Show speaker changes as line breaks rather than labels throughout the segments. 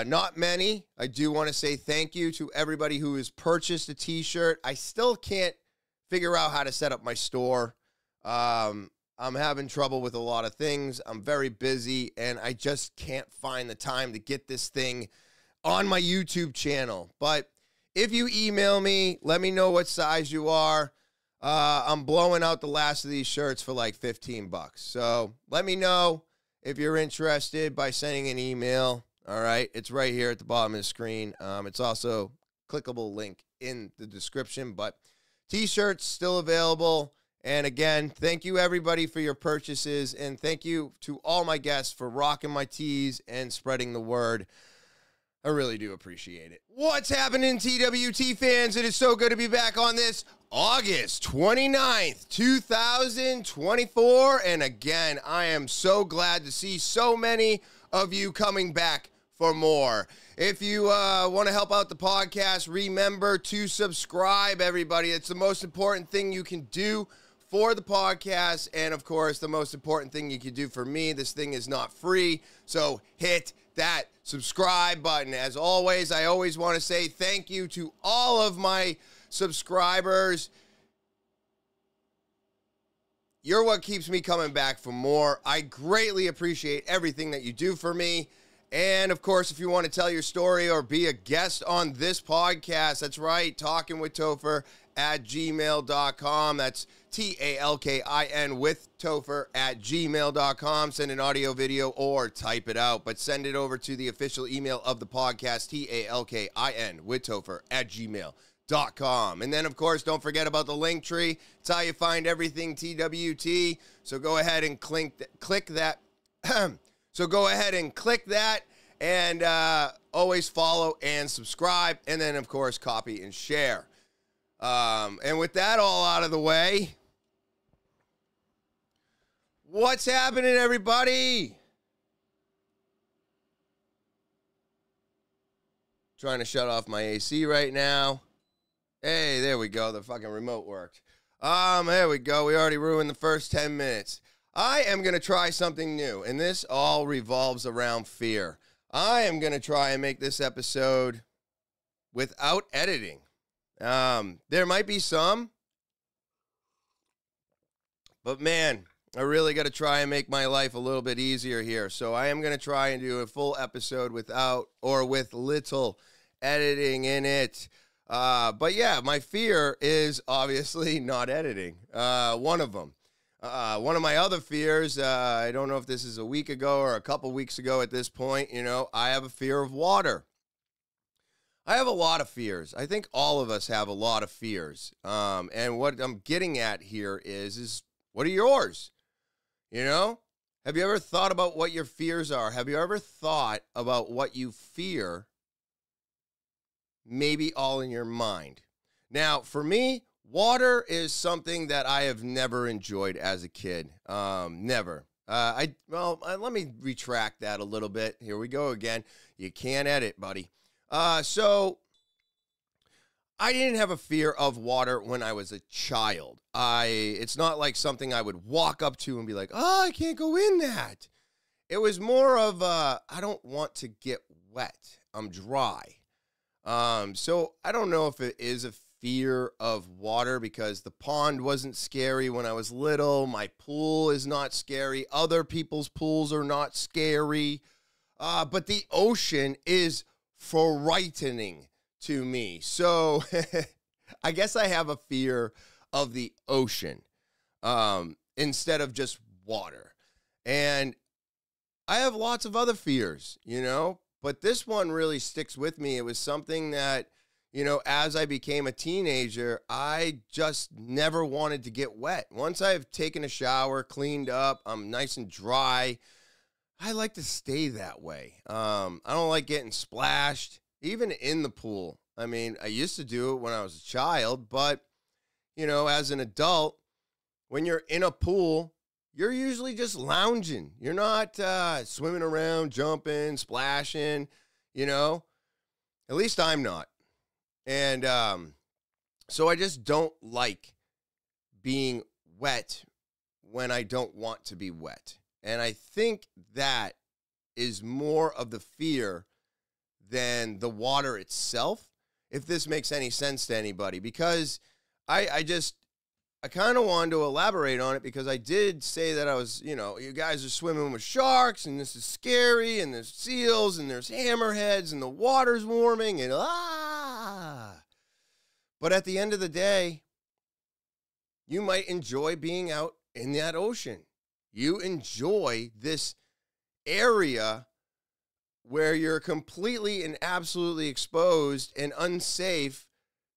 Uh, not many. I do want to say thank you to everybody who has purchased a t-shirt. I still can't figure out how to set up my store. Um, I'm having trouble with a lot of things. I'm very busy and I just can't find the time to get this thing on my YouTube channel. But if you email me, let me know what size you are. Uh, I'm blowing out the last of these shirts for like 15 bucks. So let me know if you're interested by sending an email. All right. It's right here at the bottom of the screen. Um, it's also clickable link in the description, but t-shirts still available. And again, thank you everybody for your purchases and thank you to all my guests for rocking my tees and spreading the word. I really do appreciate it. What's happening, TWT fans? It is so good to be back on this August 29th, 2024. And again, I am so glad to see so many of you coming back for more. If you uh, want to help out the podcast, remember to subscribe, everybody. It's the most important thing you can do for the podcast. And of course, the most important thing you can do for me. This thing is not free. So hit that subscribe button. As always, I always want to say thank you to all of my subscribers. You're what keeps me coming back for more. I greatly appreciate everything that you do for me. And of course, if you want to tell your story or be a guest on this podcast, that's right, talking with Topher at gmail.com. That's T A L K I N with Topher at gmail.com. Send an audio, video, or type it out, but send it over to the official email of the podcast, T A L K I N with Topher at gmail.com. And then, of course, don't forget about the link tree. It's how you find everything TWT. So go ahead and click, click that. so go ahead and click that and uh, always follow and subscribe. And then, of course, copy and share. Um, and with that all out of the way, what's happening, everybody? Trying to shut off my AC right now. Hey, there we go. The fucking remote worked. Um, there we go. We already ruined the first 10 minutes. I am going to try something new, and this all revolves around fear. I am going to try and make this episode without editing. Um, there might be some, but man, I really got to try and make my life a little bit easier here. So I am going to try and do a full episode without or with little editing in it. Uh, but yeah, my fear is obviously not editing. Uh, one of them. Uh, one of my other fears, uh, I don't know if this is a week ago or a couple weeks ago at this point, you know, I have a fear of water. I have a lot of fears. I think all of us have a lot of fears. Um, and what I'm getting at here is, is what are yours? You know, have you ever thought about what your fears are? Have you ever thought about what you fear? Maybe all in your mind. Now, for me, water is something that I have never enjoyed as a kid. Um, never. Uh, I well, uh, let me retract that a little bit. Here we go again. You can't edit, buddy. Uh, so I didn't have a fear of water when I was a child. I it's not like something I would walk up to and be like, "Oh, I can't go in that." It was more of uh, I don't want to get wet. I'm dry. Um, so I don't know if it is a fear of water because the pond wasn't scary when I was little. My pool is not scary. Other people's pools are not scary. Uh, but the ocean is frightening to me. So I guess I have a fear of the ocean um, instead of just water. And I have lots of other fears, you know, but this one really sticks with me. It was something that, you know, as I became a teenager, I just never wanted to get wet. Once I've taken a shower, cleaned up, I'm nice and dry. I like to stay that way. Um, I don't like getting splashed, even in the pool. I mean, I used to do it when I was a child, but, you know, as an adult, when you're in a pool, you're usually just lounging. You're not uh, swimming around, jumping, splashing, you know. At least I'm not. And um, so I just don't like being wet when I don't want to be wet. And I think that is more of the fear than the water itself, if this makes any sense to anybody, because I, I just, I kind of wanted to elaborate on it because I did say that I was, you know, you guys are swimming with sharks and this is scary and there's seals and there's hammerheads and the water's warming and ah. But at the end of the day, you might enjoy being out in that ocean. You enjoy this area where you're completely and absolutely exposed and unsafe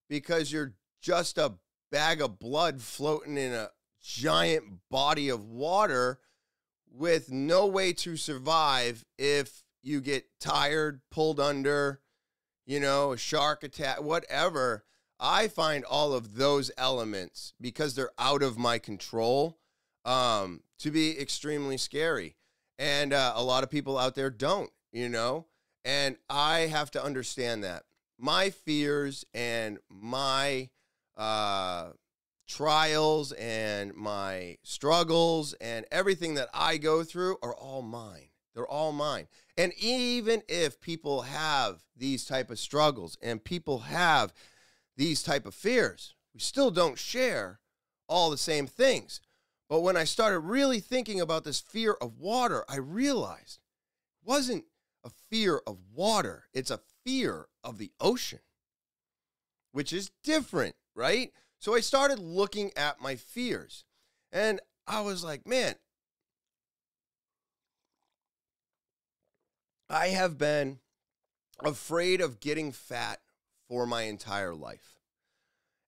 because you're just a bag of blood floating in a giant body of water with no way to survive if you get tired, pulled under, you know, a shark attack, whatever. I find all of those elements because they're out of my control um, to be extremely scary. And uh, a lot of people out there don't, you know? And I have to understand that. My fears and my uh, trials and my struggles and everything that I go through are all mine. They're all mine. And even if people have these type of struggles and people have these type of fears, we still don't share all the same things. But when I started really thinking about this fear of water, I realized it wasn't a fear of water, it's a fear of the ocean, which is different, right? So I started looking at my fears and I was like, man, I have been afraid of getting fat for my entire life.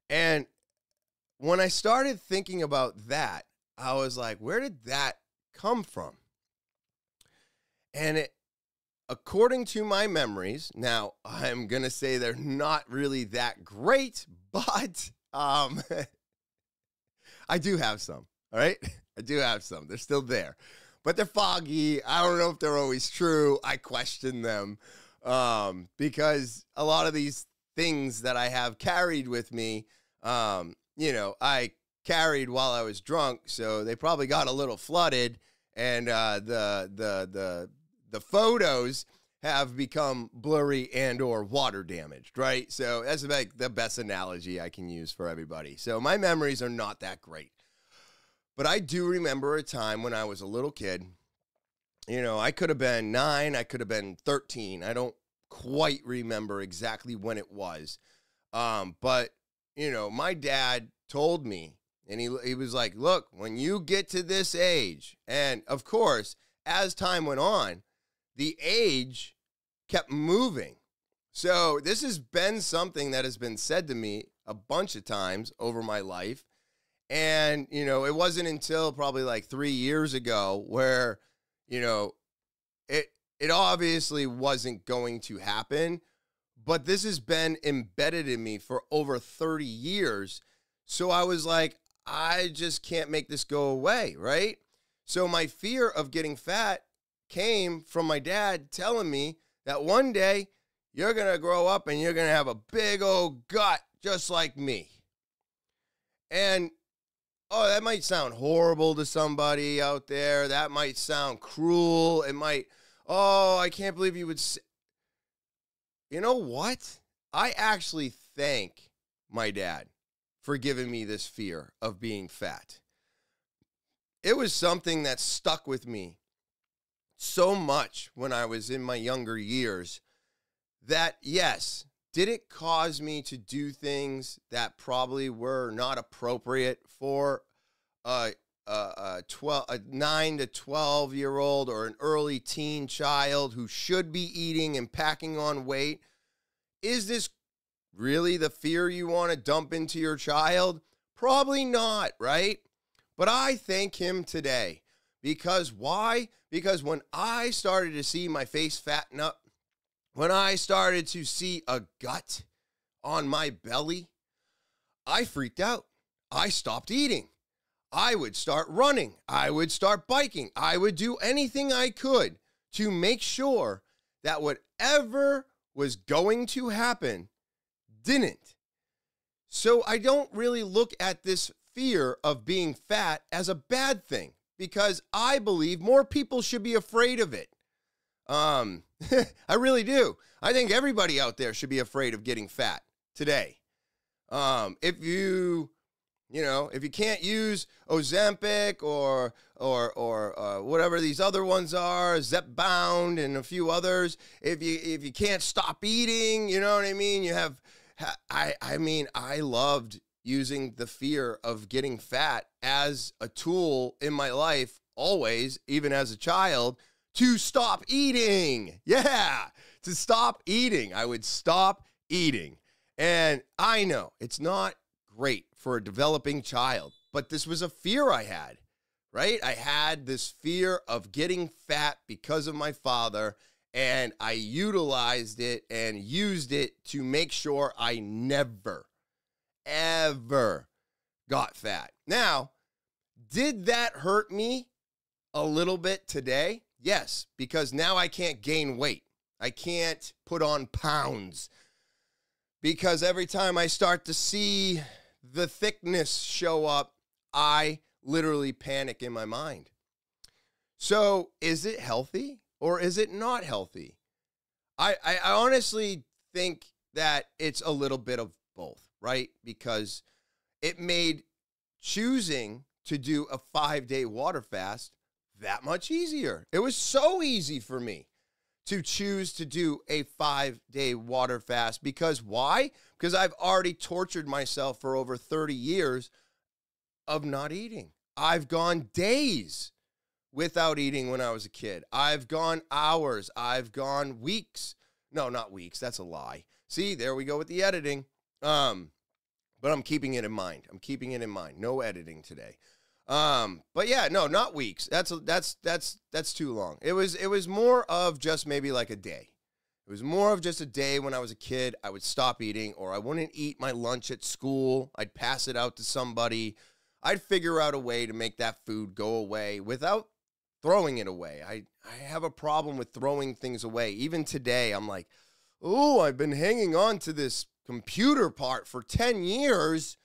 And when I started thinking about that, I was like, where did that come from? And it, according to my memories, now I'm going to say they're not really that great, but um, I do have some. All right. I do have some. They're still there, but they're foggy. I don't know if they're always true. I question them um, because a lot of these things that I have carried with me, um, you know, I carried while I was drunk, so they probably got a little flooded, and uh, the the the the photos have become blurry and or water damaged, right? So that's like the best analogy I can use for everybody. So my memories are not that great. But I do remember a time when I was a little kid. You know, I could have been 9, I could have been 13. I don't quite remember exactly when it was. Um, but you know, my dad told me and he, he was like, Look, when you get to this age, and of course, as time went on, the age kept moving. So this has been something that has been said to me a bunch of times over my life. And, you know, it wasn't until probably like three years ago where, you know, it it obviously wasn't going to happen, but this has been embedded in me for over 30 years. So I was like, I just can't make this go away, right? So my fear of getting fat came from my dad telling me that one day you're going to grow up and you're going to have a big old gut just like me. And oh, that might sound horrible to somebody out there. That might sound cruel. It might, oh, I can't believe you would say. You know what? I actually thank my dad for giving me this fear of being fat. It was something that stuck with me so much when I was in my younger years that, yes, did it cause me to do things that probably were not appropriate for a, a, a, 12, a 9 to 12 year old or an early teen child who should be eating and packing on weight? Is this really the fear you want to dump into your child? Probably not, right? But I thank him today. Because why? Because when I started to see my face fatten up, when I started to see a gut on my belly, I freaked out. I stopped eating. I would start running. I would start biking. I would do anything I could to make sure that whatever was going to happen didn't. So I don't really look at this fear of being fat as a bad thing because I believe more people should be afraid of it. Um, I really do. I think everybody out there should be afraid of getting fat today. Um, if you, you know, if you can't use Ozempic or or or uh, whatever these other ones are, Zepbound and a few others, if you if you can't stop eating, you know what I mean. You have, I I mean, I loved using the fear of getting fat as a tool in my life always, even as a child, to stop eating. Yeah, to stop eating. I would stop eating. And I know it's not great for a developing child, but this was a fear I had, right? I had this fear of getting fat because of my father, and I utilized it and used it to make sure I never, ever got fat. Now, did that hurt me a little bit today? Yes, because now I can't gain weight. I can't put on pounds because every time I start to see the thickness show up, I literally panic in my mind. So, is it healthy or is it not healthy? I, I, honestly think that it's a little bit of both, right? Because it made choosing to do a five day water fast that much easier. It was so easy for me to choose to do a five day water fast because why? Because I've already tortured myself for over 30 years of not eating. I've gone days without eating when I was a kid. I've gone hours. I've gone weeks. No, not weeks. That's a lie. See, there we go with the editing. Um, but I'm keeping it in mind. I'm keeping it in mind. No editing today. Um, but yeah, no, not weeks. That's that's that's that's too long. It was it was more of just maybe like a day. It was more of just a day when I was a kid. I would stop eating, or I wouldn't eat my lunch at school. I'd pass it out to somebody. I'd figure out a way to make that food go away without throwing it away. I I have a problem with throwing things away. Even today, I'm like, oh, I've been hanging on to this computer part for ten years.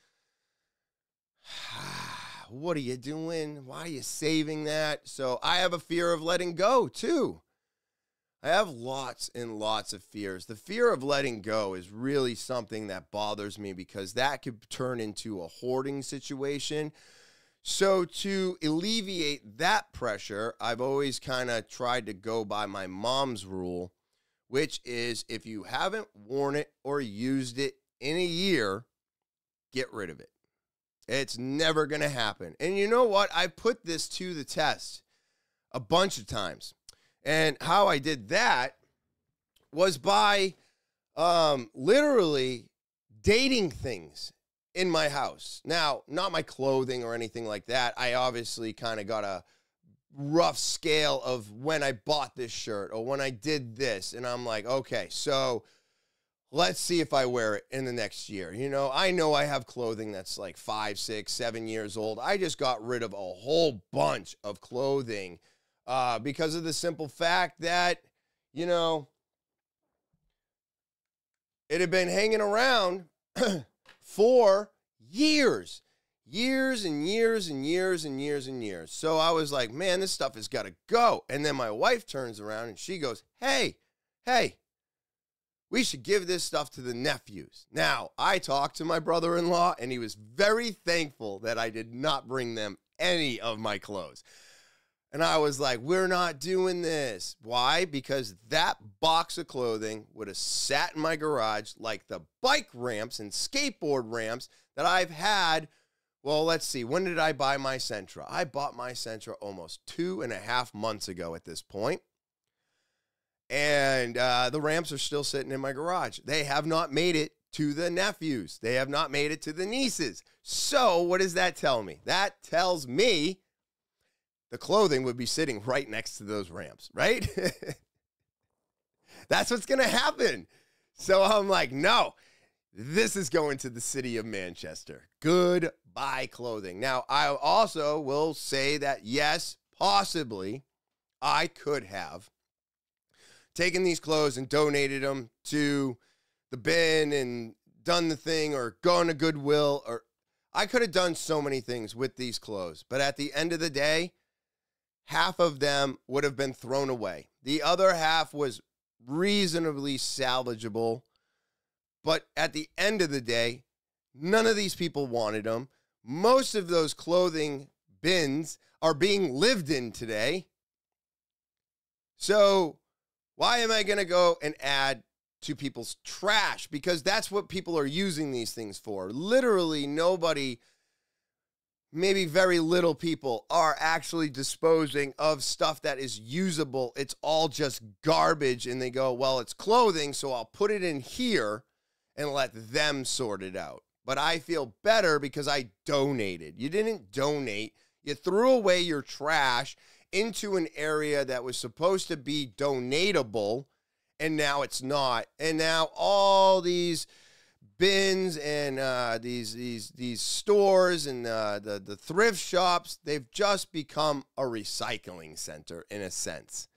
what are you doing? Why are you saving that? So I have a fear of letting go too. I have lots and lots of fears. The fear of letting go is really something that bothers me because that could turn into a hoarding situation. So, to alleviate that pressure, I've always kind of tried to go by my mom's rule, which is if you haven't worn it or used it in a year, get rid of it. It's never going to happen. And you know what? I put this to the test a bunch of times. And how I did that was by um, literally dating things in my house. Now, not my clothing or anything like that. I obviously kind of got a rough scale of when I bought this shirt or when I did this. And I'm like, okay, so let's see if I wear it in the next year. You know, I know I have clothing that's like five, six, seven years old. I just got rid of a whole bunch of clothing uh, because of the simple fact that, you know, it had been hanging around for years. Years and years and years and years and years. So I was like, man, this stuff has got to go. And then my wife turns around and she goes, hey, hey, we should give this stuff to the nephews. Now, I talked to my brother in law, and he was very thankful that I did not bring them any of my clothes. And I was like, we're not doing this. Why? Because that box of clothing would have sat in my garage like the bike ramps and skateboard ramps that I've had. Well, let's see. When did I buy my Sentra? I bought my Sentra almost two and a half months ago at this point and uh, the ramps are still sitting in my garage. They have not made it to the nephews. They have not made it to the nieces. So, what does that tell me? That tells me the clothing would be sitting right next to those ramps, right? That's what's going to happen. So, I'm like, no, this is going to the city of Manchester. Goodbye, clothing. Now, I also will say that, yes, possibly I could have taken these clothes and donated them to the bin and done the thing or gone to Goodwill or I could have done so many things with these clothes. But at the end of the day, half of them would have been thrown away. The other half was reasonably salvageable. But at the end of the day, none of these people wanted them. Most of those clothing bins are being lived in today. So, why am I going to go and add to people's trash? Because that's what people are using these things for. Literally, nobody, maybe very little people, are actually disposing of stuff that is usable. It's all just garbage. And they go, well, it's clothing, so I'll put it in here and let them sort it out. But I feel better because I donated. You didn't donate, you threw away your trash into an area that was supposed to be donatable and now it's not. And now all these bins and uh, these these these stores and uh, the the thrift shops they've just become a recycling center in a sense.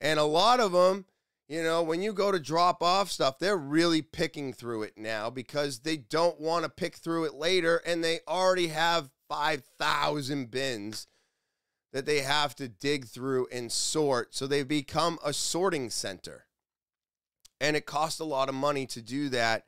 And a lot of them you know when you go to drop off stuff they're really picking through it now because they don't want to pick through it later and they already have 5000 bins that they have to dig through and sort. So they've become a sorting center. And it costs a lot of money to do that.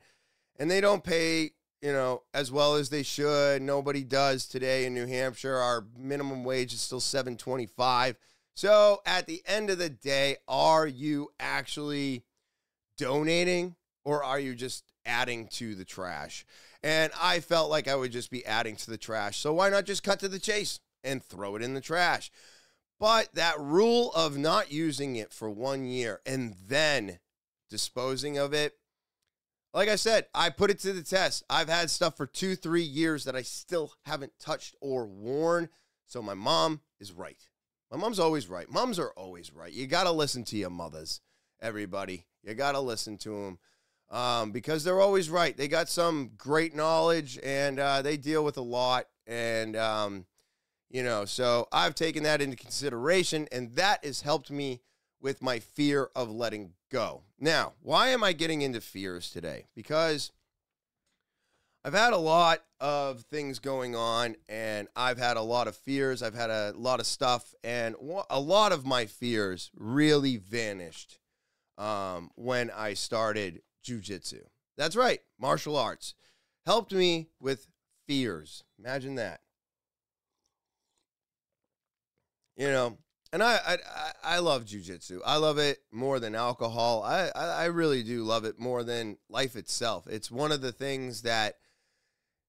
And they don't pay, you know, as well as they should. Nobody does today in New Hampshire. Our minimum wage is still 725. So at the end of the day, are you actually donating or are you just adding to the trash? And I felt like I would just be adding to the trash. So why not just cut to the chase? and throw it in the trash. But that rule of not using it for one year and then disposing of it, like I said, I put it to the test. I've had stuff for two, three years that I still haven't touched or worn. So my mom is right. My mom's always right. Moms are always right. You got to listen to your mothers, everybody. You got to listen to them um, because they're always right. They got some great knowledge and uh, they deal with a lot. And um, you know, so I've taken that into consideration, and that has helped me with my fear of letting go. Now, why am I getting into fears today? Because I've had a lot of things going on, and I've had a lot of fears. I've had a lot of stuff, and a lot of my fears really vanished um, when I started jujitsu. That's right, martial arts helped me with fears. Imagine that. you know, and I I I love jujitsu. I love it more than alcohol. I, I I really do love it more than life itself. It's one of the things that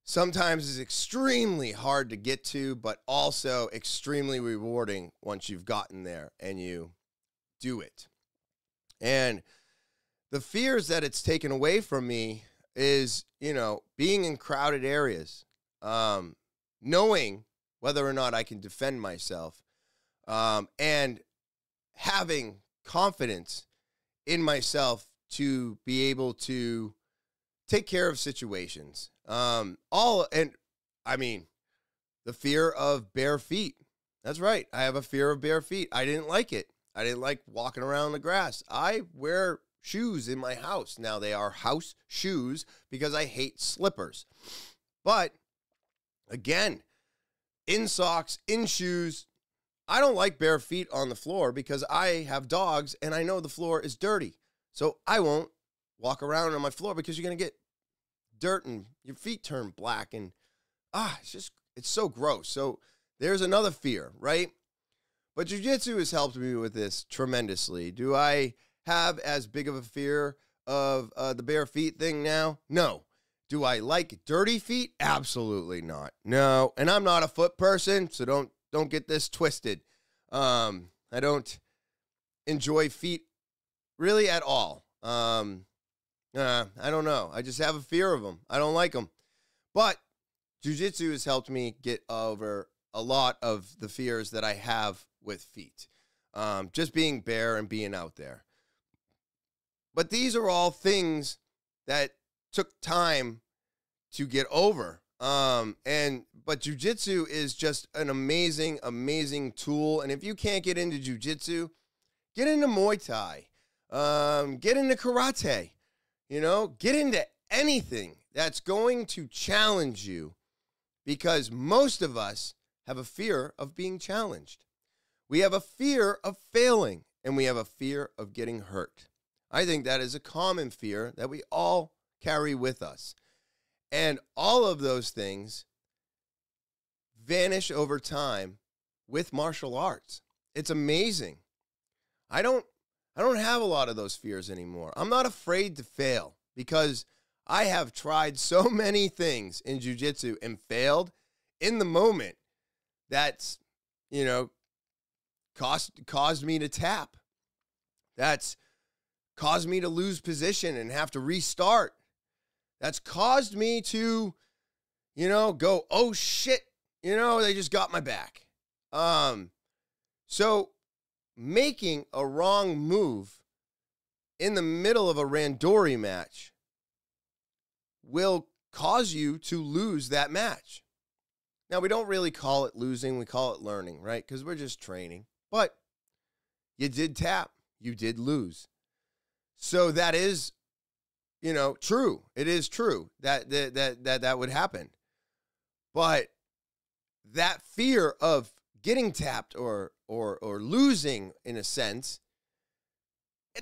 sometimes is extremely hard to get to, but also extremely rewarding once you've gotten there and you do it. And the fears that it's taken away from me is, you know, being in crowded areas, um, knowing whether or not I can defend myself um, and having confidence in myself to be able to take care of situations. Um, all and I mean, the fear of bare feet. That's right. I have a fear of bare feet. I didn't like it. I didn't like walking around the grass. I wear shoes in my house. Now they are house shoes because I hate slippers. But again, in socks, in shoes, I don't like bare feet on the floor because I have dogs and I know the floor is dirty. So I won't walk around on my floor because you're going to get dirt and your feet turn black and ah, it's just it's so gross. So there's another fear, right? But jujitsu has helped me with this tremendously. Do I have as big of a fear of uh, the bare feet thing now? No. Do I like dirty feet? Absolutely not. No. And I'm not a foot person, so don't don't get this twisted. Um, I don't enjoy feet really at all. Um, uh, I don't know. I just have a fear of them. I don't like them. But jujitsu has helped me get over a lot of the fears that I have with feet. Um, just being bare and being out there. But these are all things that took time to get over. Um, and but jujitsu is just an amazing, amazing tool. And if you can't get into jujitsu, get into Muay Thai, um, get into karate, you know, get into anything that's going to challenge you because most of us have a fear of being challenged. We have a fear of failing and we have a fear of getting hurt. I think that is a common fear that we all carry with us. And all of those things vanish over time with martial arts. It's amazing. I don't I don't have a lot of those fears anymore. I'm not afraid to fail because I have tried so many things in jujitsu and failed in the moment that's, you know, cost caused me to tap. That's caused me to lose position and have to restart. That's caused me to, you know, go, oh shit, you know, they just got my back. Um, so making a wrong move in the middle of a Randori match will cause you to lose that match. Now, we don't really call it losing, we call it learning, right? Because we're just training. But you did tap, you did lose. So that is, you know, true. It is true that that that that, that would happen. But that fear of getting tapped or or or losing in a sense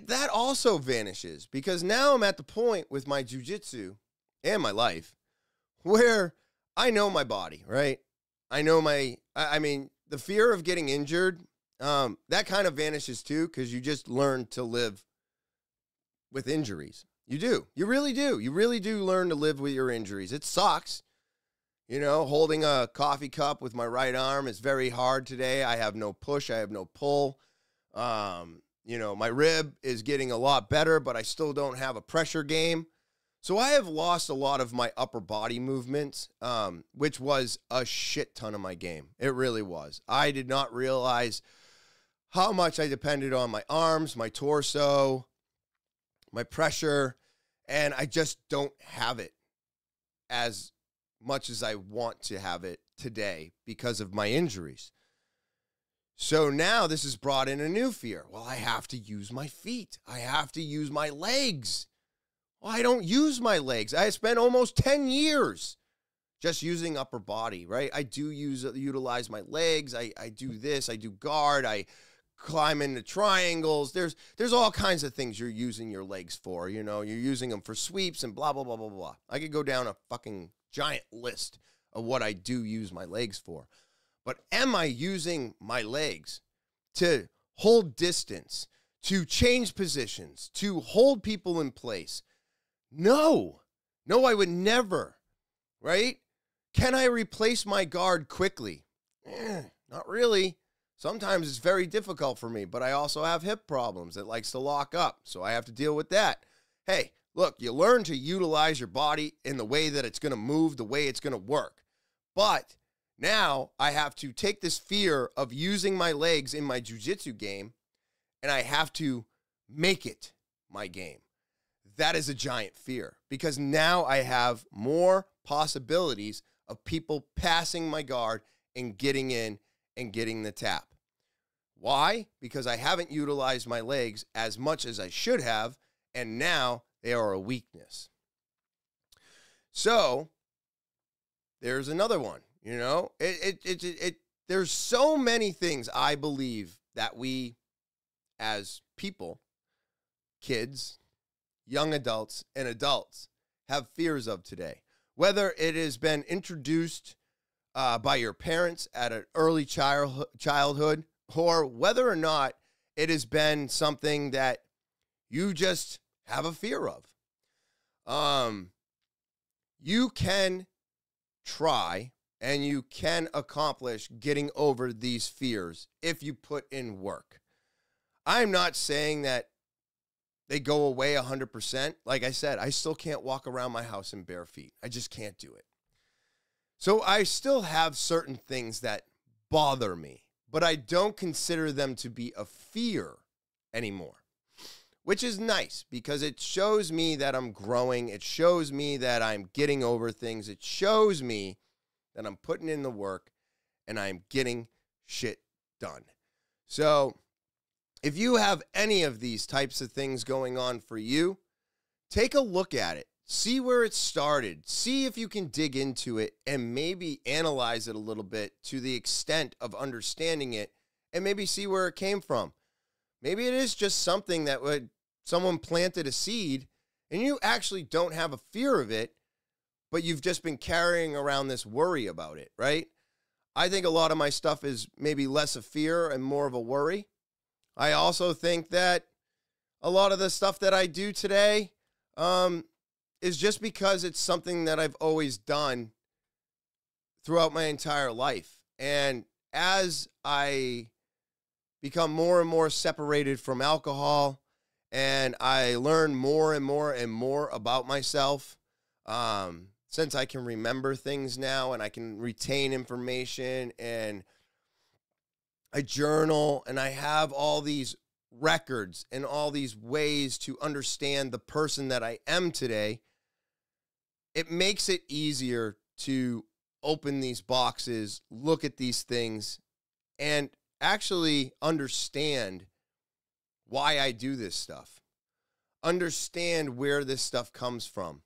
that also vanishes because now I'm at the point with my jujitsu and my life where I know my body, right? I know my, I mean, the fear of getting injured, um, that kind of vanishes too because you just learn to live with injuries. You do. You really do. You really do learn to live with your injuries. It sucks. You know, holding a coffee cup with my right arm is very hard today. I have no push, I have no pull. Um, you know, my rib is getting a lot better, but I still don't have a pressure game. So I have lost a lot of my upper body movements, um, which was a shit ton of my game. It really was. I did not realize how much I depended on my arms, my torso, my pressure, and I just don't have it as much as I want to have it today because of my injuries. So now this has brought in a new fear. Well, I have to use my feet. I have to use my legs. Well, I don't use my legs. I spent almost 10 years just using upper body, right? I do use utilize my legs. I, I do this, I do guard, I climb into triangles. There's there's all kinds of things you're using your legs for. You know, you're using them for sweeps and blah blah blah blah blah. I could go down a fucking giant list of what I do use my legs for. But am I using my legs to hold distance, to change positions, to hold people in place? No. No, I would never. Right? Can I replace my guard quickly? Eh, not really. Sometimes it's very difficult for me, but I also have hip problems that likes to lock up, so I have to deal with that. Hey, look, you learn to utilize your body in the way that it's going to move, the way it's going to work. But now I have to take this fear of using my legs in my jujitsu game and I have to make it my game. That is a giant fear because now I have more possibilities of people passing my guard and getting in and getting the tap. Why? Because I haven't utilized my legs as much as I should have, and now they are a weakness. So there's another one. You know, it, it, it, it, there's so many things I believe that we as people, kids, young adults, and adults have fears of today. Whether it has been introduced uh, by your parents at an early child, childhood, or whether or not it has been something that you just have a fear of. Um, you can try and you can accomplish getting over these fears if you put in work. I'm not saying that they go away 100%. Like I said, I still can't walk around my house in bare feet. I just can't do it. So I still have certain things that bother me, but I don't consider them to be a fear anymore which is nice because it shows me that I'm growing. It shows me that I'm getting over things. It shows me that I'm putting in the work and I'm getting shit done. So, if you have any of these types of things going on for you, take a look at it. See where it started. See if you can dig into it and maybe analyze it a little bit to the extent of understanding it and maybe see where it came from. Maybe it is just something that would someone planted a seed and you actually don't have a fear of it, but you've just been carrying around this worry about it, right? I think a lot of my stuff is maybe less a fear and more of a worry. I also think that a lot of the stuff that I do today um, is just because it's something that I've always done throughout my entire life. And as I become more and more separated from alcohol and I learn more and more and more about myself, um, since I can remember things now and I can retain information and I journal and I have all these records and all these ways to understand the person that I am today, it makes it easier to open these boxes, look at these things, and actually understand why I do this stuff, understand where this stuff comes from.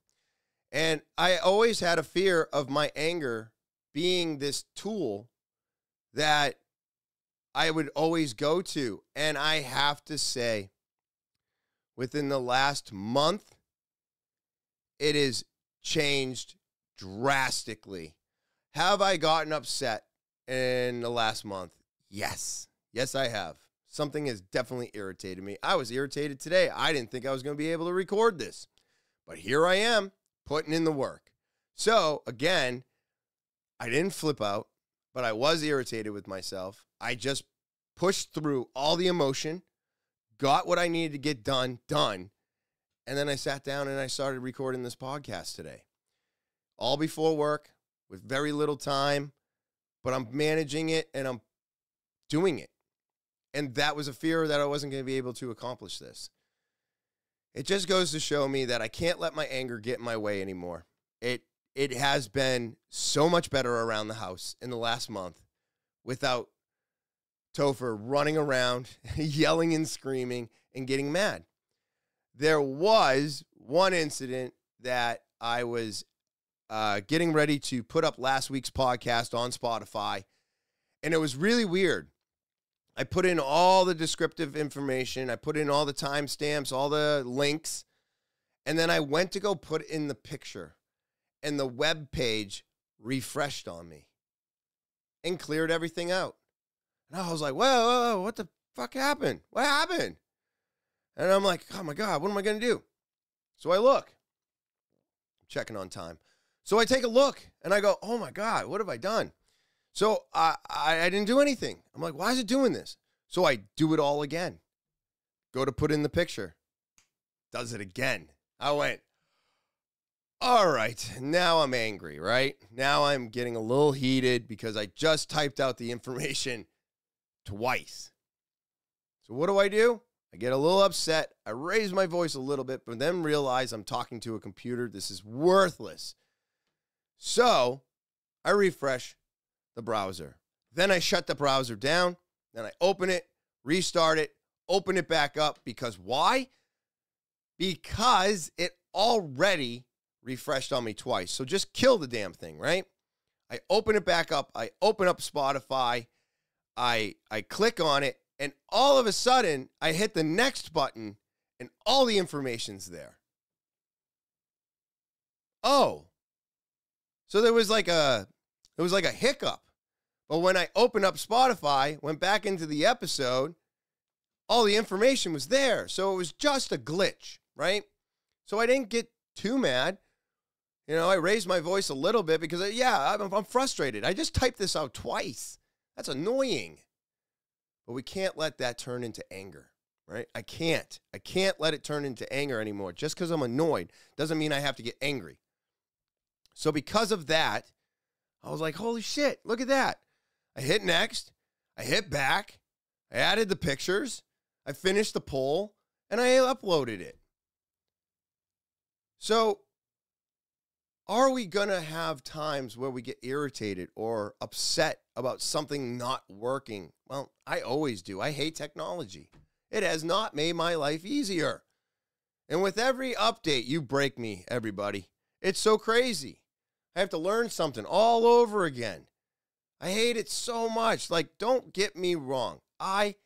And I always had a fear of my anger being this tool that I would always go to. And I have to say, within the last month, it has changed drastically. Have I gotten upset in the last month? Yes. Yes, I have. Something has definitely irritated me. I was irritated today. I didn't think I was going to be able to record this. But here I am putting in the work. So, again, I didn't flip out, but I was irritated with myself. I just pushed through all the emotion, got what I needed to get done, done. And then I sat down and I started recording this podcast today. All before work with very little time, but I'm managing it and I'm doing it. And that was a fear that I wasn't going to be able to accomplish this. It just goes to show me that I can't let my anger get in my way anymore. It it has been so much better around the house in the last month without Topher running around, yelling and screaming and getting mad. There was one incident that I was uh, getting ready to put up last week's podcast on Spotify, and it was really weird. I put in all the descriptive information, I put in all the timestamps, all the links, and then I went to go put in the picture, and the web page refreshed on me and cleared everything out. And I was like, whoa, whoa, whoa, what the fuck happened? What happened? And I'm like, oh my God, what am I going to do? So I look, checking on time. So I take a look and I go, oh my God, what have I done? So I, I, I didn't do anything. I'm like, why is it doing this? So I do it all again. Go to put in the picture. Does it again. I went, all right, now I'm angry, right? Now I'm getting a little heated because I just typed out the information twice. So what do I do? I get a little upset. I raise my voice a little bit, but then realize I'm talking to a computer. This is worthless. So I refresh the browser. Then I shut the browser down. Then I open it, restart it, open it back up. Because why? Because it already refreshed on me twice. So just kill the damn thing, right? I open it back up. I open up Spotify. I I click on it and all of a sudden I hit the next button and all the information's there. Oh. So there was like a there was like a hiccup. But when I opened up Spotify, went back into the episode, all the information was there. So it was just a glitch, right? So I didn't get too mad. You know, I raised my voice a little bit because, yeah, I'm, I'm frustrated. I just typed this out twice. That's annoying. But we can't let that turn into anger, right? I can't. I can't let it turn into anger anymore. Just because I'm annoyed doesn't mean I have to get angry. So, because of that, I was like, holy shit, look at that. I hit next, I hit back, I added the pictures, I finished the poll, and I uploaded it. So, are we going to have times where we get irritated or upset about something not working? Well, I always do. I hate technology. It has not made my life easier. And with every update, you break me, everybody. It's so crazy. I have to learn something all over again. I hate it so much. Like, don't get me wrong. I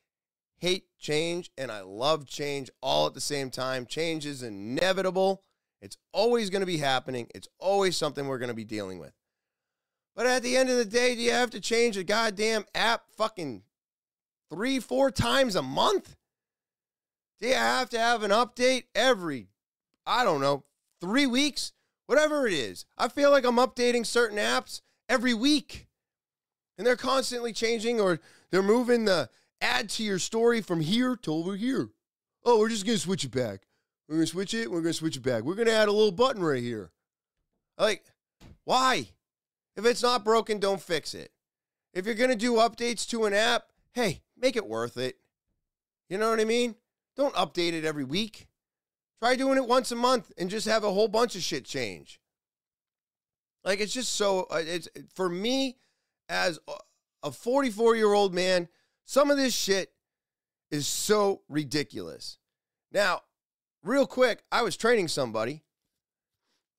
hate change and I love change all at the same time. Change is inevitable. It's always going to be happening. It's always something we're going to be dealing with. But at the end of the day, do you have to change a goddamn app fucking three, four times a month? Do you have to have an update every, I don't know, three weeks? Whatever it is. I feel like I'm updating certain apps every week. And they're constantly changing or they're moving the add to your story from here to over here. Oh, we're just to switch it back. We're to switch it. We're to switch it back. We're to add a little button right here. Like, why? If it's not broken, don't fix it. If you're to do updates to an app, hey, make it worth it. You know what I mean? Don't update it every week. Try doing it once a month and just have a whole bunch of shit change. Like it's just so uh, it's for me as a 44 year old man, some of this shit is so ridiculous. Now, real quick, I was training somebody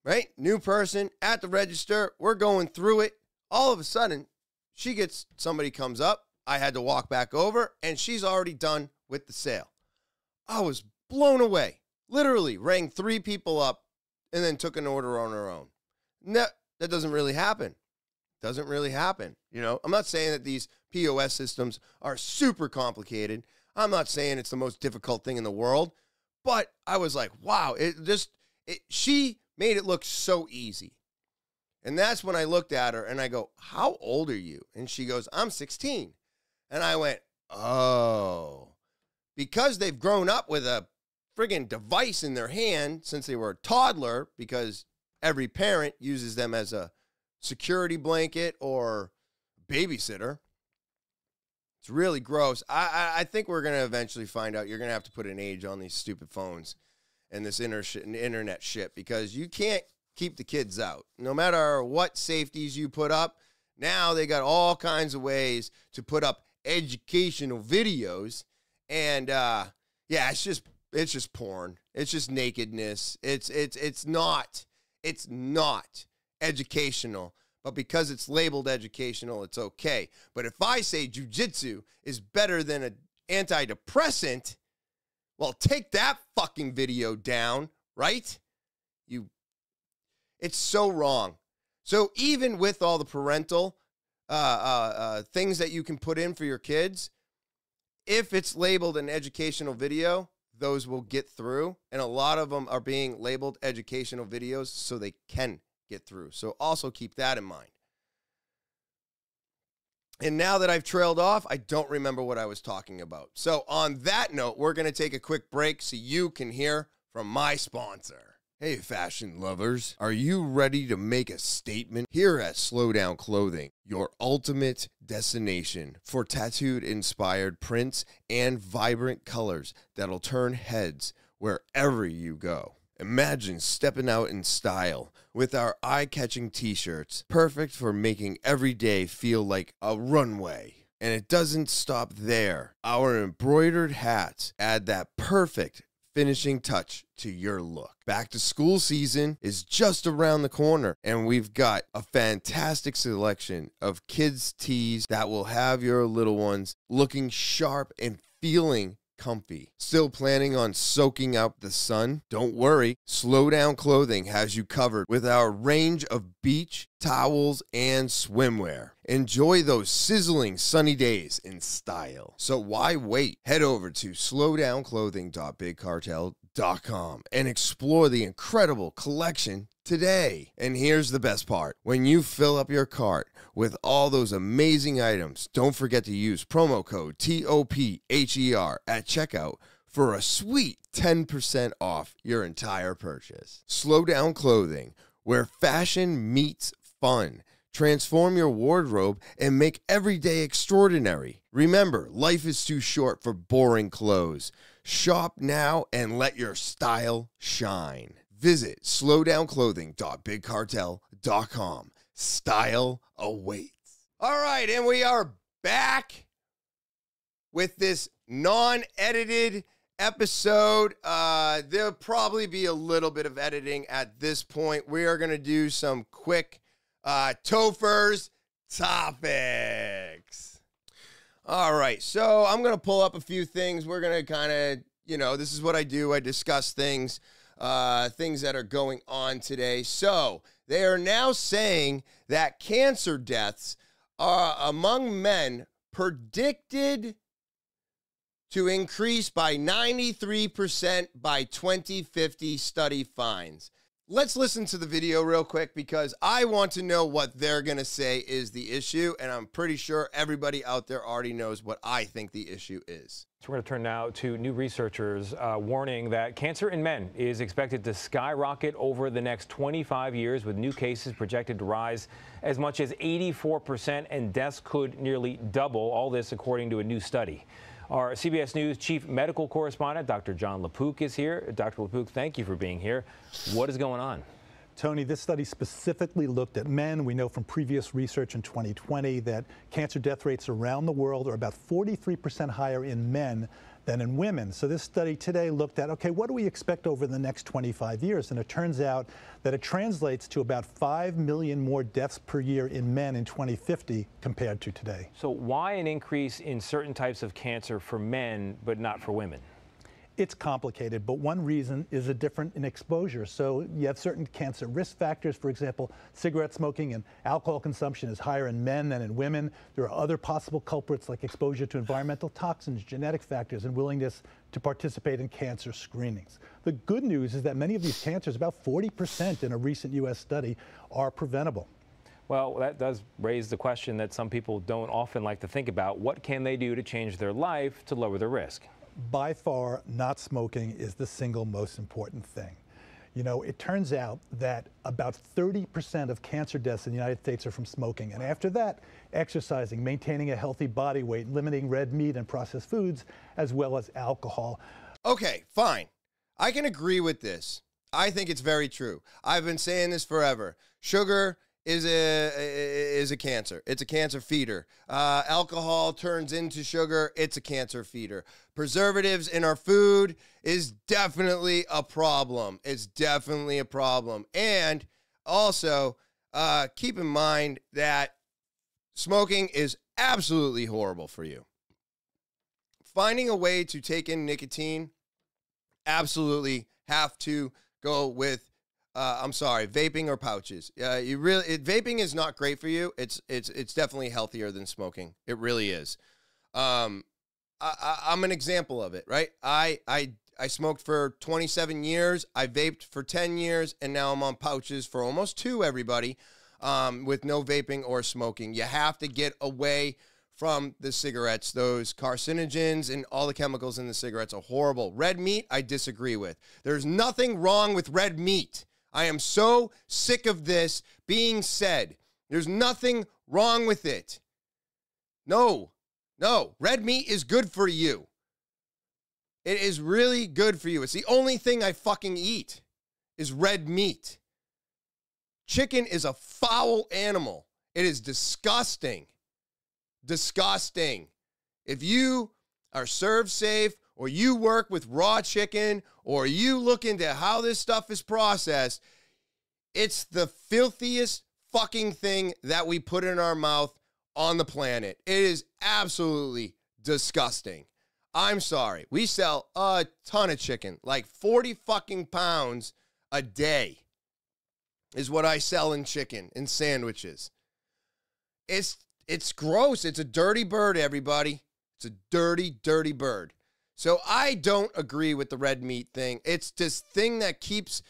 right? New person at the register. We're going through it. All of a sudden, she gets somebody comes up. I had to walk back over, and she's already done with the sale. I was blown away. Literally rang three people up and then took an order on her own. No, that doesn't really happen. Doesn't really happen. You know, I'm not saying that these POS systems are super complicated. I'm not saying it's the most difficult thing in the world, but I was like, wow, it just it, she made it look so easy. And that's when I looked at her and I go, How old are you? And she goes, I'm 16. And I went, Oh, because they've grown up with a friggin' device in their hand since they were a toddler, because every parent uses them as a security blanket or babysitter. It's really gross. I, I, I think we're going to eventually find out you're going to have to put an age on these stupid phones and this inter- internet shit because you can't keep the kids out. No matter what safeties you put up, now they got all kinds of ways to put up educational videos. And uh, yeah, it's just it's just porn. It's just nakedness. It's it's it's not it's not educational. But because it's labeled educational, it's okay. But if I say jujitsu is better than an antidepressant, well, take that fucking video down, right? You it's so wrong. So even with all the parental uh, uh, uh, things that you can put in for your kids, if it's labeled an educational video, those will get through. And a lot of them are being labeled educational videos so they can get through. So also keep that in mind. And now that I've trailed off, I don't remember what I was talking about. So, on that note, we're going to take a quick break so you can hear from my sponsor. Hey, fashion lovers, are you ready to make a statement? Here at Slowdown Clothing, your ultimate destination for tattooed inspired prints and vibrant colors that'll turn heads wherever you go. Imagine stepping out in style with our eye catching t shirts, perfect for making every day feel like a runway. And it doesn't stop there. Our embroidered hats add that perfect finishing touch to your look. Back to school season is just around the corner, and we've got a fantastic selection of kids' tees that will have your little ones looking sharp and feeling comfy. Still planning on soaking up the sun? Don't worry, Slow Down Clothing has you covered with our range of beach, towels, and swimwear. Enjoy those sizzling sunny days in style. So why wait? Head over to slowdownclothing.bigcartel.com and explore the incredible collection today. And here's the best part when you fill up your cart with all those amazing items, don't forget to use promo code TOPHER at checkout for a sweet 10% off your entire purchase. Slow Down Clothing, where fashion meets fun. Transform your wardrobe and make every day extraordinary. Remember, life is too short for boring clothes. Shop now and let your style shine. Visit slowdownclothing.bigcartel.com. Style awaits. All right, and we are back with this non edited episode. Uh, there'll probably be a little bit of editing at this point. We are going to do some quick uh, Topher's topics. All right. So I'm going to pull up a few things. We're going to kind of, you know, this is what I do. I discuss things, uh, things that are going on today. So they are now saying that cancer deaths are among men predicted to increase by 93% by 2050 study finds. Let's listen to the video real quick because I want to know what they're going to say is the issue. And I'm pretty sure everybody out there already knows what I think the issue is.
So we're going to turn now to new researchers uh, warning that cancer in men is expected to skyrocket over the next 25 years, with new cases projected to rise as much as 84%, and deaths could nearly double. All this according to a new study. Our CBS News chief medical correspondent, Dr. Jon LaPook, is here. Dr. LaPook, thank you for being here. What is going on?
Tony, this study specifically looked at men. We know from previous research in 2020 that cancer death rates around the world are about 43% higher in men than in women. So this study today looked at, okay, what do we expect over the next 25 years? And it turns out that it translates to about 5 million more deaths per year in men in 2050 compared to today.
So why an increase in certain types of cancer for men but not for women?
It's complicated, but one reason is a different in exposure. So you have certain cancer risk factors. For example, cigarette smoking and alcohol consumption is higher in men than in women. There are other possible culprits like exposure to environmental toxins, genetic factors, and willingness to participate in cancer screenings. The good news is that many of these cancers, about 40% in a recent U.S. study, are preventable.
Well, that does raise the question that some people don't often like to think about. What can they do to change their life to lower the risk?
By far, not smoking is the single most important thing. You know, it turns out that about 30% of cancer deaths in the United States are from smoking. And after that, exercising, maintaining a healthy body weight, limiting red meat and processed foods, as well as alcohol.
Okay, fine. I can agree with this. I think it's very true. I've been saying this forever. Sugar is a is a cancer. It's a cancer feeder. Uh, alcohol turns into sugar. It's a cancer feeder. Preservatives in our food is definitely a problem. It's definitely a problem. And also, uh, keep in mind that smoking is absolutely horrible for you. Finding a way to take in nicotine, absolutely have to go with uh, I'm sorry, vaping or pouches. Uh, you really it, vaping is not great for you. It's it's it's definitely healthier than smoking. It really is. Um, I, I, am an example of it, right? I I I smoked for 27 years. I vaped for 10 years, and now I'm on pouches for almost two. Everybody, um, with no vaping or smoking. You have to get away from the cigarettes. Those carcinogens and all the chemicals in the cigarettes are horrible. Red meat, I disagree with. There's nothing wrong with red meat. I am so sick of this being said. There's nothing wrong with it. No, no, red meat is good for you. It is really good for you. It's the only thing I fucking eat is red meat. Chicken is a foul animal. It is disgusting. Disgusting. If you are ServSafe or you work with raw chicken or you look into how this stuff is processed, it's the filthiest fucking thing that we put in our mouth on the planet. It is absolutely disgusting. I'm sorry. We sell a ton of chicken, like 40 fucking pounds a day is what I sell in chicken in sandwiches. It's it's gross. It's a dirty bird, everybody. It's a dirty, dirty bird. So I don't agree with the red meat thing. It's this thing that keeps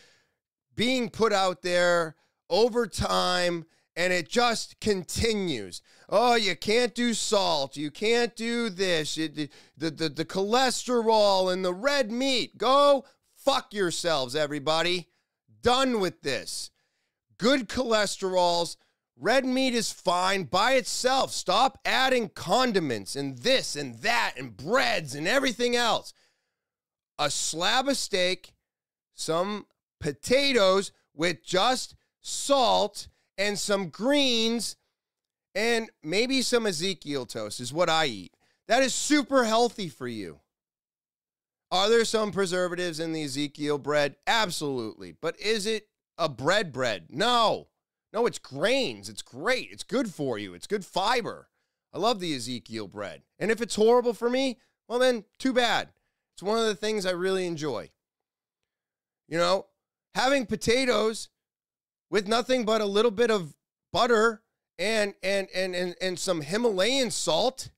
being put out there over time and it just continues. Oh, you can't do salt. You can't do this. It, the, the, the, the cholesterol and the red meat. Go fuck yourselves, everybody. Done with this. Good cholesterols Red meat is fine by itself. Stop adding condiments and this and that and breads and everything else. A slab of steak, some potatoes with just salt and some greens and maybe some Ezekiel toast is what I eat. That is super healthy for you. Are there some preservatives in the Ezekiel bread? Absolutely. But is it a bread bread? No. No, it's grains. It's great. It's good for you. It's good fiber. I love the Ezekiel bread. And if it's horrible for me, well, then too bad. It's one of the things I really enjoy. You know, having potatoes with nothing but a little bit of butter and and and and, and some Himalayan salt,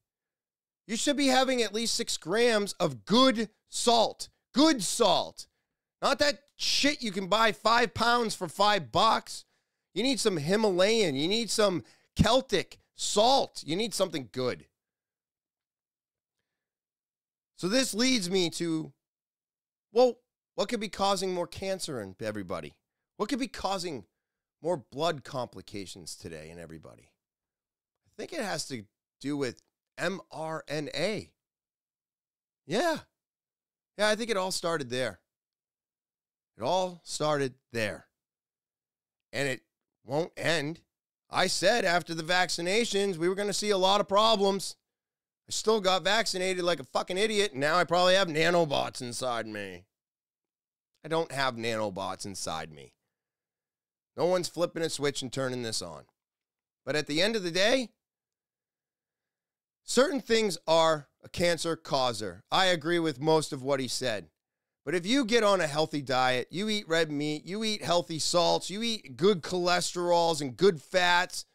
you should be having at least six grams of good salt. Good salt. Not that shit you can buy five pounds for five bucks. You need some Himalayan. You need some Celtic salt. You need something good. So this leads me to well, what could be causing more cancer in everybody? What could be causing more blood complications today in everybody? I think it has to do with mRNA. Yeah. Yeah, I think it all started there. It all started there. And it won't end. I said after the vaccinations, we were going to see a lot of problems. I still got vaccinated like a fucking idiot. And now I probably have nanobots inside me. I don't have nanobots inside me. No one's flipping a switch and turning this on. But at the end of the day, certain things are a cancer causer. I agree with most of what he said. But if you get on a healthy diet, you eat red meat, you eat healthy salts, you eat good cholesterols and good fats,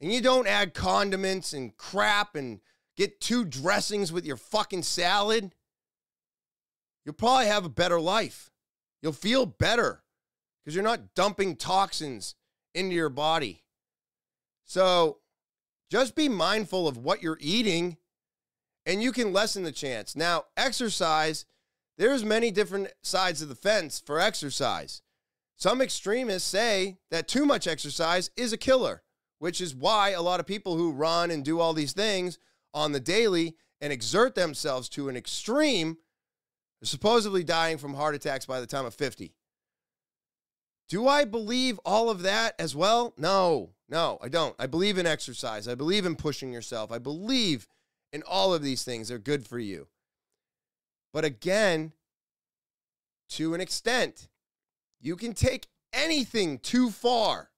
and you don't add condiments and crap and get two dressings with your fucking salad, you'll probably have a better life. You'll feel better because you're not dumping toxins into your body. So just be mindful of what you're eating and you can lessen the chance. Now, exercise, there's many different sides of the fence for exercise. Some extremists say that too much exercise is a killer, which is why a lot of people who run and do all these things on the daily and exert themselves to an extreme are supposedly dying from heart attacks by the time of 50. Do I believe all of that as well? No, no, I don't. I believe in exercise. I believe in pushing yourself. I believe in all of these things. They're good for you. But again, to an extent, you can take anything too far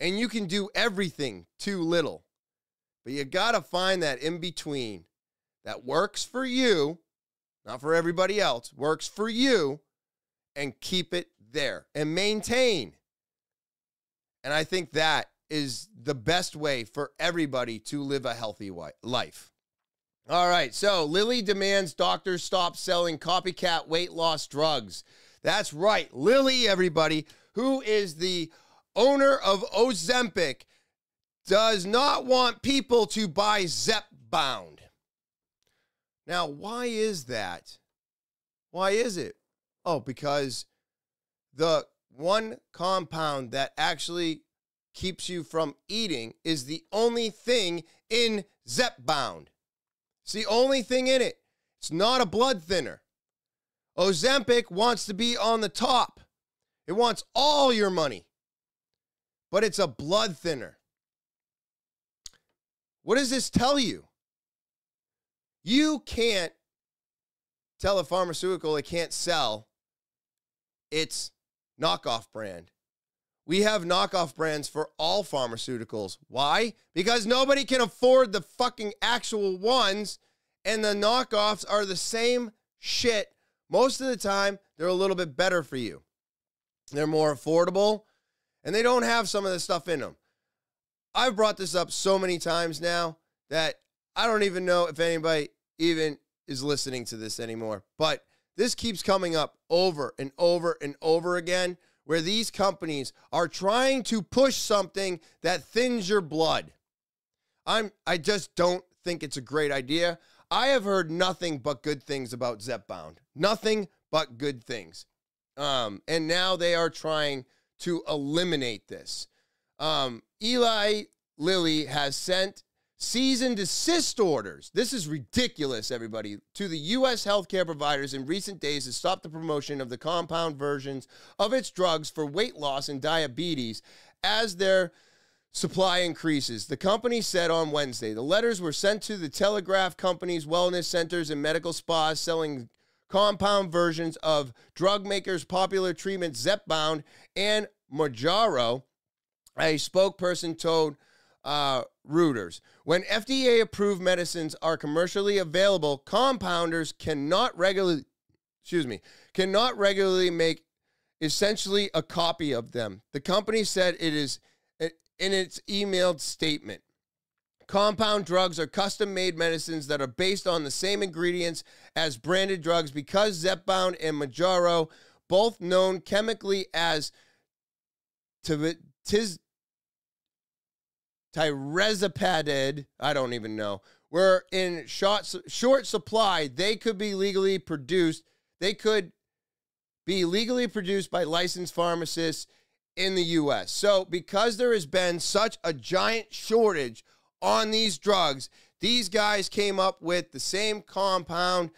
and you can do everything too little. But you got to find that in between that works for you, not for everybody else, works for you, and keep it there and maintain. And I think that is the best way for everybody to live a healthy life. All right, so Lilly demands doctors stop selling copycat weight loss drugs. That's right, Lilly, everybody, who is the owner of Ozempic, does not want people to buy Zepbound. Now, why is that? Why is it? Oh, because the one compound that actually keeps you from eating is the only thing in Zepbound. It's the only thing in it. It's not a blood thinner. Ozempic wants to be on the top. It wants all your money. But it's a blood thinner. What does this tell you? You can't tell a pharmaceutical it can't sell its knockoff brand. We have knockoff brands for all pharmaceuticals. Why? Because nobody can afford the fucking actual ones, and the knockoffs are the same shit. Most of the time, they're a little bit better for you. They're more affordable, and they don't have some of the stuff in them. I've brought this up so many times now that I don't even know if anybody even is listening to this anymore. But this keeps coming up over and over and over again where these companies are trying to push something that thins your blood. I'm I just don't think it's a great idea. I have heard nothing but good things about Zepbound. Nothing but good things. Um, and now they are trying to eliminate this. Um, Eli Lilly has sent cease and desist orders. This is ridiculous, everybody, to the U.S. healthcare providers in recent days to stop the promotion of the compound versions of its drugs for weight loss and diabetes as their supply increases. The company said on Wednesday the letters were sent to the telehealth companies wellness centers and medical spas selling compound versions of drug makers' popular treatment Zepbound and Mounjaro. A spokesperson told uh, Reuters. When FDA approved medicines are commercially available, compounders cannot regularly, excuse me, cannot regularly make essentially a copy of them. The company said it is in its emailed statement. Compound drugs are custom made medicines that are based on the same ingredients as branded drugs because Zepbound and Mounjaro, both known chemically as tiz, Tirzepatide, I don't even know, were in short, short supply. They could be legally produced. They could be legally produced by licensed pharmacists in the US. So, because there has been such a giant shortage on these drugs, these guys came up with the same compound,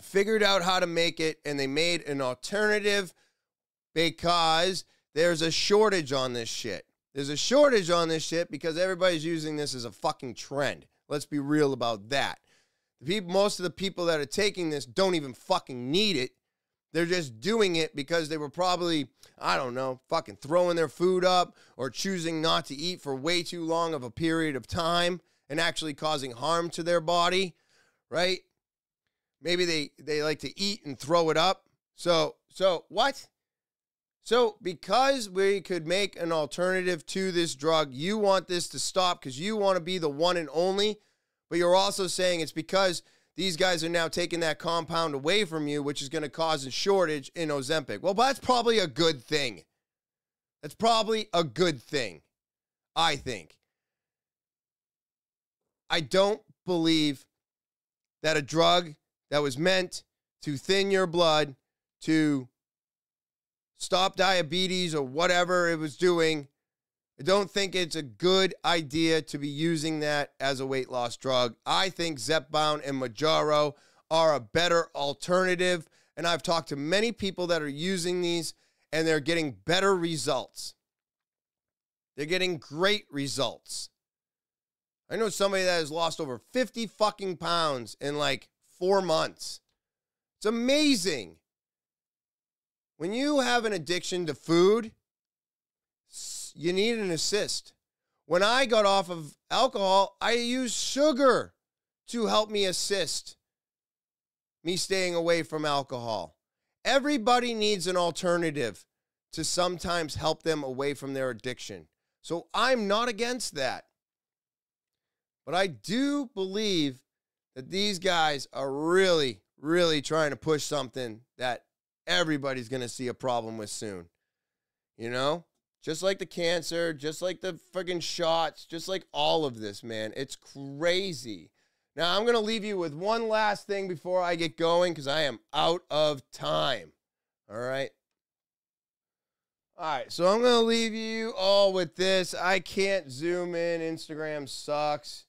figured out how to make it, and they made an alternative because there's a shortage on this shit. There's a shortage on this shit because everybody's using this as a fucking trend. Let's be real about that. The people, most of the people that are taking this don't even fucking need it. They're just doing it because they were probably, I don't know, fucking throwing their food up or choosing not to eat for way too long of a period of time and actually causing harm to their body, right? Maybe they they like to eat and throw it up. So, so what? So, because we could make an alternative to this drug, you want this to stop because you want to be the one and only. But you're also saying it's because these guys are now taking that compound away from you, which is going to cause a shortage in Ozempic. Well, that's probably a good thing. That's probably a good thing, I think. I don't believe that a drug that was meant to thin your blood, to stop diabetes or whatever it was doing. I don't think it's a good idea to be using that as a weight loss drug. I think Zepbound and Mounjaro are a better alternative. And I've talked to many people that are using these and they're getting better results. They're getting great results. I know somebody that has lost over 50 fucking pounds in like four months. It's amazing. When you have an addiction to food, you need an assist. When I got off of alcohol, I used sugar to help me assist me staying away from alcohol. Everybody needs an alternative to sometimes help them away from their addiction. So I'm not against that. But I do believe that these guys are really, really trying to push something that everybody's going to see a problem with soon. You know? Just like the cancer, just like the friggin' shots, just like all of this, man. It's crazy. Now, I'm going to leave you with one last thing before I get going because I am out of time. All right. All right. So I'm going to leave you all with this. I can't zoom in. Instagram sucks.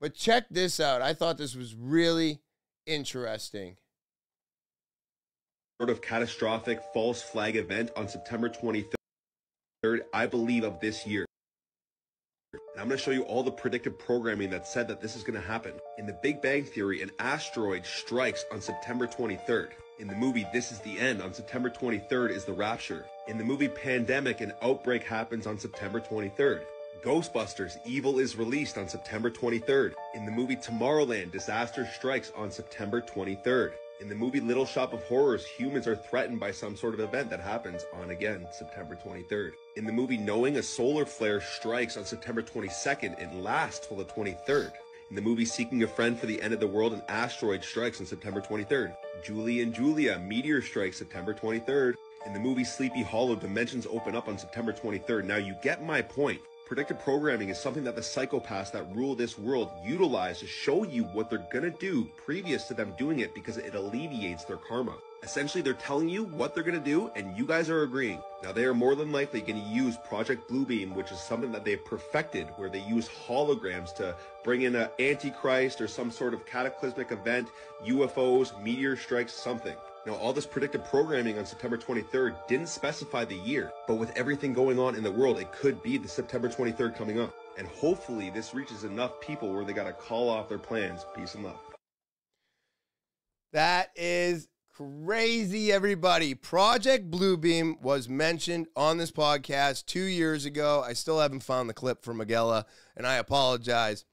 But check this out. I thought this was really interesting
of catastrophic false flag event on September 23rd, I believe, of this year. And I'm going to show you all the predictive programming that said that this is going to happen. In the Big Bang Theory, an asteroid strikes on September 23rd. In the movie This Is the End, on September 23rd is the rapture. In the movie Pandemic, an outbreak happens on September 23rd. Ghostbusters Evil is released on September 23rd. In the movie Tomorrowland, disaster strikes on September 23rd. In the movie Little Shop of Horrors, humans are threatened by some sort of event that happens on again September 23rd. In the movie Knowing, a solar flare strikes on September 22nd and lasts till the 23rd. In the movie Seeking a Friend for the End of the World, an asteroid strikes on September 23rd. Julie and Julia, meteor strikes September 23rd. In the movie Sleepy Hollow, dimensions open up on September 23rd. Now you get my point. Predictive programming is something that the psychopaths that rule this world utilize to show you what they're gonna do previous to them doing it because it alleviates their karma. Essentially, they're telling you what they're gonna do and you guys are agreeing. Now, they are more than likely gonna use Project Bluebeam, which is something that they've perfected where they use holograms to bring in an antichrist or some sort of cataclysmic event, UFOs, meteor strikes, something. Now, all this predictive programming on September 23rd didn't specify the year, but with everything going on in the world, it could be the September 23rd coming up. And hopefully, this reaches enough people where they got to call off their plans. Peace and love.
That is Crazy, everybody. Project Bluebeam was mentioned on this podcast two years ago. I still haven't found the clip from Magella, and I apologize.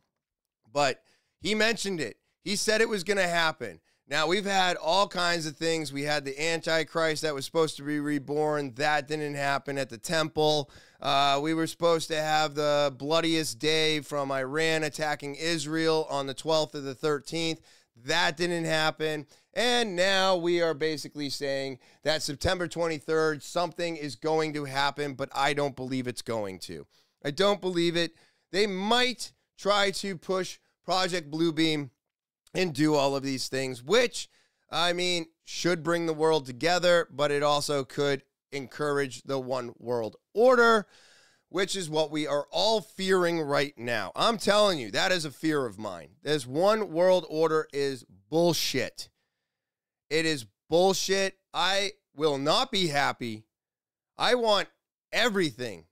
But he mentioned it. He said it was going to happen. Now, we've had all kinds of things. We had the Antichrist that was supposed to be reborn. That didn't happen at the temple. Uh, we were supposed to have the bloodiest day from Iran attacking Israel on the 12th of the 13th. That didn't happen. And now we are basically saying that September 23rd, something is going to happen, but I don't believe it's going to. I don't believe it. They might try to push Project Bluebeam and do all of these things, which, I mean, should bring the world together, but it also could encourage the one world order, which is what we are all fearing right now. I'm telling you, that is a fear of mine. This one world order is bullshit. It is bullshit. I will not be happy. I want everything.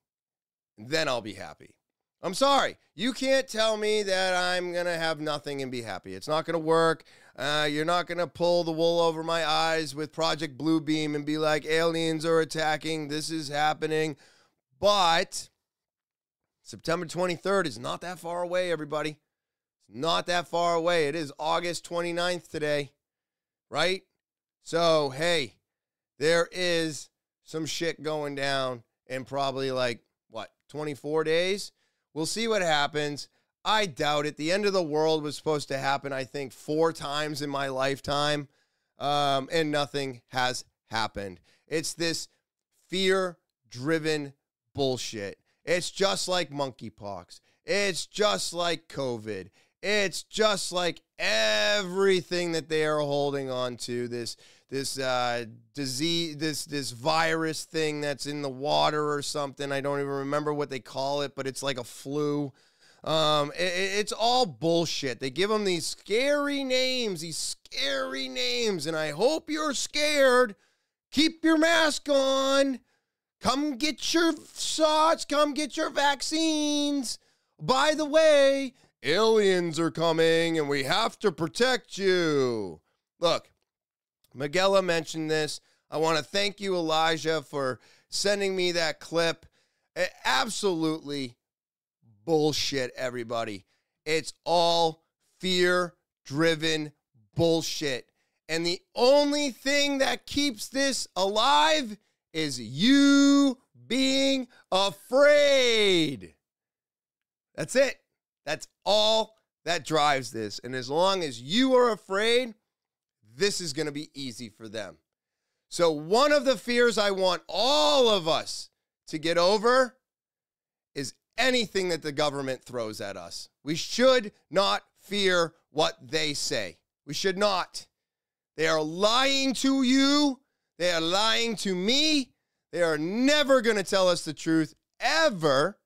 Then I'll be happy. I'm sorry. You can't tell me that I'm going to have nothing and be happy. It's not going to work. Uh, you're not going to pull the wool over my eyes with Project Bluebeam and be like, aliens are attacking. This is happening. But September 23rd is not that far away, everybody. It's not that far away. It is August 29th today, right? So, hey, there is some shit going down in probably like, what, 24 days? We'll see what happens. I doubt it. The end of the world was supposed to happen, I think, four times in my lifetime, um, and nothing has happened. It's this fear driven bullshit. It's just like monkeypox. It's just like COVID. It's just like everything that they are holding on to. This this uh, disease, this this virus thing that's in the water or something. I don't even remember what they call it, but it's like a flu. Um, it, it's all bullshit. They give them these scary names, these scary names, and I hope you're scared. Keep your mask on. Come get your shots. Come get your vaccines. By the way, aliens are coming and we have to protect you. Look, Magella mentioned this. I want to thank you, Elijah, for sending me that clip. Absolutely bullshit, everybody. It's all fear driven bullshit. And the only thing that keeps this alive is you being afraid. That's it. That's all that drives this. And as long as you are afraid, this is going to be easy for them. So, one of the fears I want all of us to get over is anything that the government throws at us. We should not fear what they say. We should not. They are lying to you. They are lying to me. They are never going to tell us the truth ever.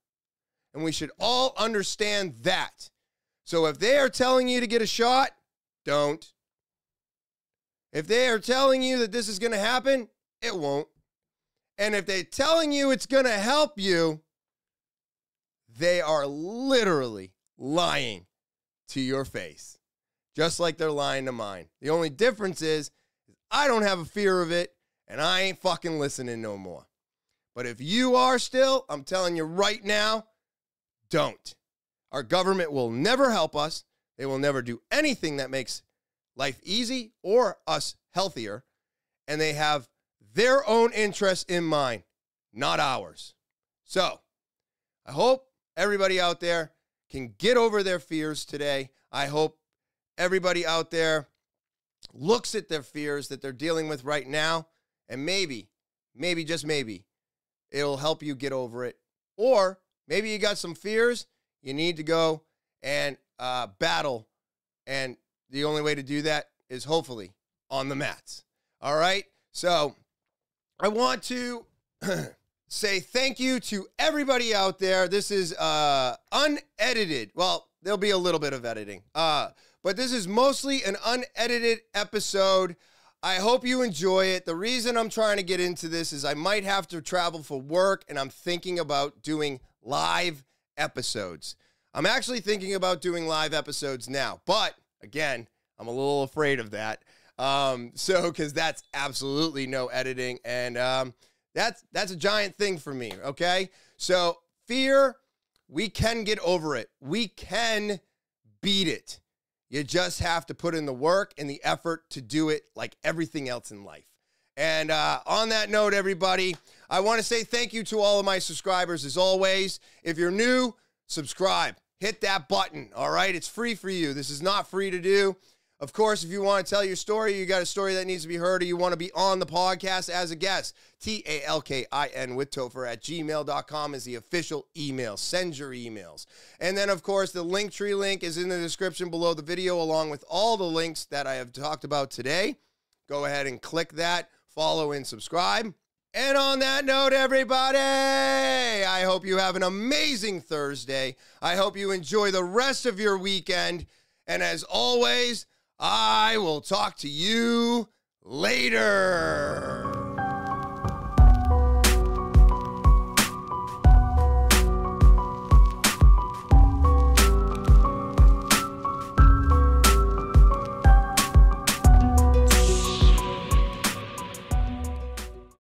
And we should all understand that. So if they are telling you to get a shot, don't. If they are telling you that this is going to happen, it won't. And if they're telling you it's going to help you, they are literally lying to your face, just like they're lying to mine. The only difference is I don't have a fear of it, and I ain't fucking listening no more. But if you are still, I'm telling you right now, don't. Our government will never help us. They will never do anything that makes life easy or us healthier. And they have their own interests in mind, not ours. So I hope everybody out there can get over their fears today. I hope everybody out there looks at their fears that they're dealing with right now and maybe, maybe, just maybe, it'll help you get over it. Or maybe you got some fears, you need to go and uh, battle and the only way to do that is hopefully on the mats. All right. So I want to say thank you to everybody out there. This is uh, unedited. Well, there'll be a little bit of editing, uh, but this is mostly an unedited episode. I hope you enjoy it. The reason I'm trying to get into this is I might have to travel for work, and I'm thinking about doing live episodes. I'm actually thinking about doing live episodes now, but Again, I'm a little afraid of that. Um, so because that's absolutely no editing, and um, that's that's a giant thing for me. Okay, so fear, we can get over it. We can beat it. You just have to put in the work and the effort to do it, like everything else in life. And uh, on that note, everybody, I want to say thank you to all of my subscribers as always. If you're new, subscribe, hit that button. All right, it's free for you. This is not free to do. Of course, if you want to tell your story, you got a story that needs to be heard, or you want to be on the podcast as a guest, T A L K I N with Topher at gmail.com is the official email. Send your emails. And then, of course, the Linktree link is in the description below the video, along with all the links that I have talked about today. Go ahead and click that, follow, and subscribe. And on that note, everybody, I hope you have an amazing Thursday. I hope you enjoy the rest of your weekend. And as always, I will talk to you later.